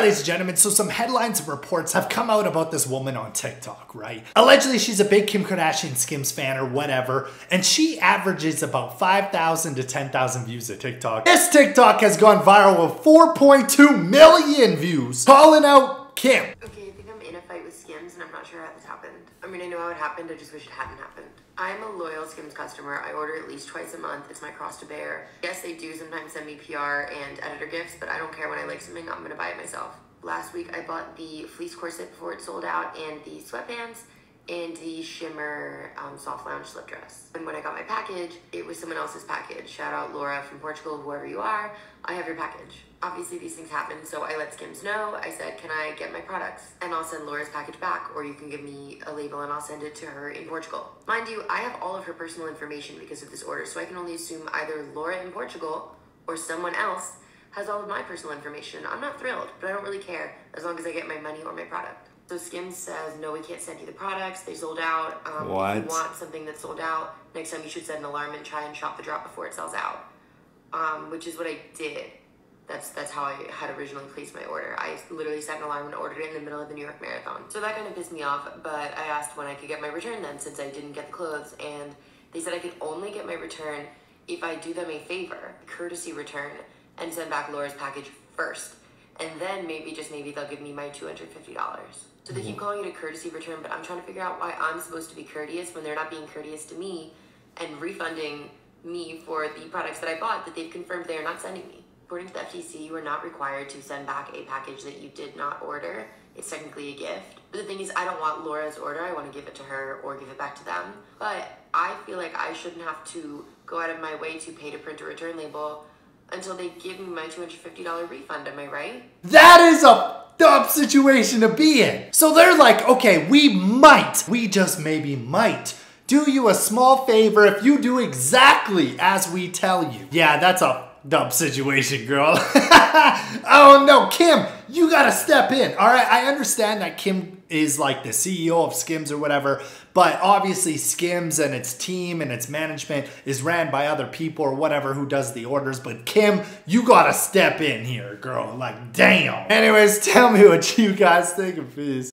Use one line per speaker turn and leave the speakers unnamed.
ladies and gentlemen, so some headlines and reports have come out about this woman on TikTok, right? Allegedly, she's a big Kim Kardashian Skims fan or whatever, and she averages about 5,000 to 10,000 views a TikTok. This TikTok has gone viral with 4.2 million views, calling out Kim.
Fight with Skims and I'm not sure how this happened. I mean, I know how it happened, I just wish it hadn't happened. I'm a loyal Skims customer. I order at least twice a month. It's my cross to bear. Yes, they do sometimes send me PR and editor gifts, but I don't care when I like something, I'm gonna buy it myself. Last week I bought the fleece corset before it sold out and the sweatpants and the shimmer um, soft lounge slip dress. And when I got my package, it was someone else's package. Shout out Laura from Portugal, whoever you are, I have your package. Obviously these things happen, so I let Skims know. I said, can I get my products? And I'll send Laura's package back, or you can give me a label and I'll send it to her in Portugal. Mind you, I have all of her personal information because of this order, so I can only assume either Laura in Portugal or someone else has all of my personal information. I'm not thrilled, but I don't really care as long as I get my money or my product. So Skims says, no, we can't send you the products. They sold out. Um,
what?
If you want something that's sold out, next time you should set an alarm and try and shop the drop before it sells out. Um, which is what I did. That's that's how I had originally placed my order. I literally set an alarm and ordered it in the middle of the New York Marathon. So that kind of pissed me off, but I asked when I could get my return then since I didn't get the clothes and they said I could only get my return if I do them a favor, courtesy return, and send back Laura's package first. And then maybe, just maybe, they'll give me my $250. So they keep mm-hmm. calling it a courtesy return, but I'm trying to figure out why I'm supposed to be courteous when they're not being courteous to me and refunding me for the products that I bought that they've confirmed they are not sending me. According to the FTC, you are not required to send back a package that you did not order. It's technically a gift. But the thing is, I don't want Laura's order. I want to give it to her or give it back to them. But I feel like I shouldn't have to go out of my way to pay to print a return label until they give me my $250 refund. Am I right?
That is a dumb situation to be in. So they're like, okay, we might, we just maybe might do you a small favor if you do exactly as we tell you. Yeah, that's a dumb situation, girl. oh no, Kim, you gotta step in. All right, I understand that Kim is like the CEO of Skims or whatever, but obviously Skims and its team and its management is ran by other people or whatever who does the orders. But Kim, you gotta step in here, girl. Like, damn. Anyways, tell me what you guys think of this.